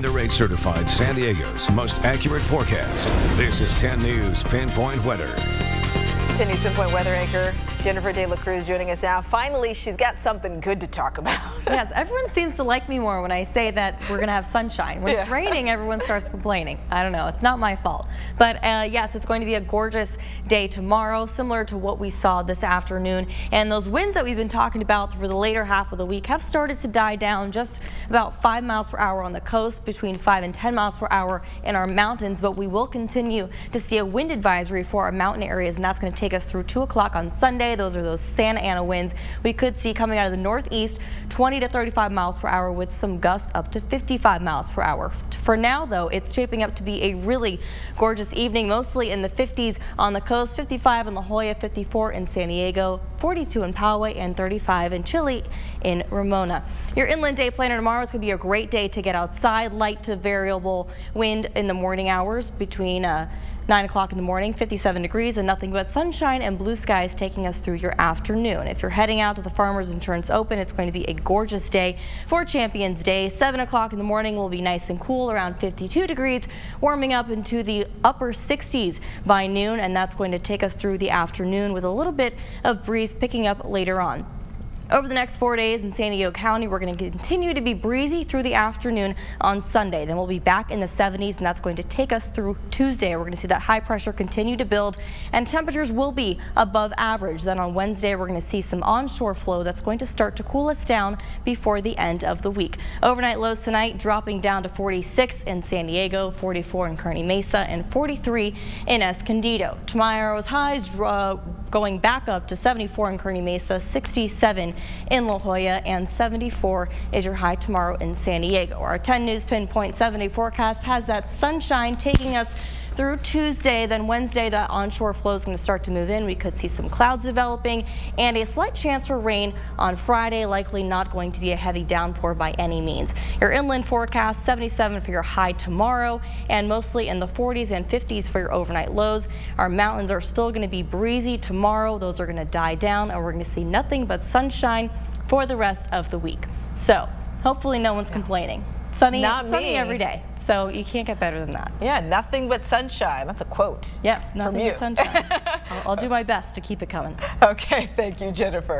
WeatheRate certified San Diego's most accurate forecast. This is 10 News Pinpoint Weather. 10 News Pinpoint weather anchor Jennifer Delacruz joining us now. Finally, she's got something good to talk about. yes, everyone seems to like me more when I say that we're going to have sunshine. When yeah. it's raining, everyone starts complaining. I don't know. It's not my fault. But uh, yes, it's going to be a gorgeous day tomorrow, similar to what we saw this afternoon. And those winds that we've been talking about for the later half of the week have started to die down just about 5 miles per hour on the coast, between 5 and 10 miles per hour in our mountains. But we will continue to see a wind advisory for our mountain areas, and that's going to take us through 2 o'clock on Sunday. Those are those Santa Ana winds we could see coming out of the northeast 20 to 35 miles per hour with some gusts up to 55 miles per hour. For now, though, it's shaping up to be a really gorgeous evening, mostly in the 50s on the coast, 55 in La Jolla, 54 in San Diego, 42 in Poway, and 35 in chilly in Ramona. Your inland day planner tomorrow is going to be a great day to get outside. Light to variable wind in the morning hours between uh, 9 o'clock in the morning, 57 degrees and nothing but sunshine and blue skies taking us through your afternoon. If you're heading out to the Farmers Insurance Open, it's going to be a gorgeous day for Champions Day. 7 o'clock in the morning will be nice and cool, around 52 degrees, warming up into the upper 60s by noon, and that's going to take us through the afternoon with a little bit of breeze picking up later on. Over the next four days in San Diego County, we're going to continue to be breezy through the afternoon on Sunday. Then we'll be back in the 70s, and that's going to take us through Tuesday. We're going to see that high pressure continue to build, and temperatures will be above average. Then on Wednesday, we're going to see some onshore flow that's going to start to cool us down before the end of the week. Overnight lows tonight dropping down to 46 in San Diego, 44 in Kearny Mesa, and 43 in Escondido. Tomorrow's highs uh, going back up to 74 in Kearny Mesa, 67 in La Jolla, and 74 is your high tomorrow in San Diego. Our 10 News Pinpoint 70 forecast has that sunshine taking us through Tuesday. Then Wednesday, the onshore flow is going to start to move in. We could see some clouds developing and a slight chance for rain on Friday. Likely not going to be a heavy downpour by any means. Your inland forecast 77 for your high tomorrow and mostly in the 40s and 50s for your overnight lows. Our mountains are still going to be breezy tomorrow. Those are going to die down and we're going to see nothing but sunshine for the rest of the week. So hopefully no one's complaining. Sunny, Not sunny me. every day. So you can't get better than that. Yeah, nothing but sunshine. That's a quote. Yes, nothing but sunshine. I'll, I'll do my best to keep it coming. Okay, thank you, Jennifer.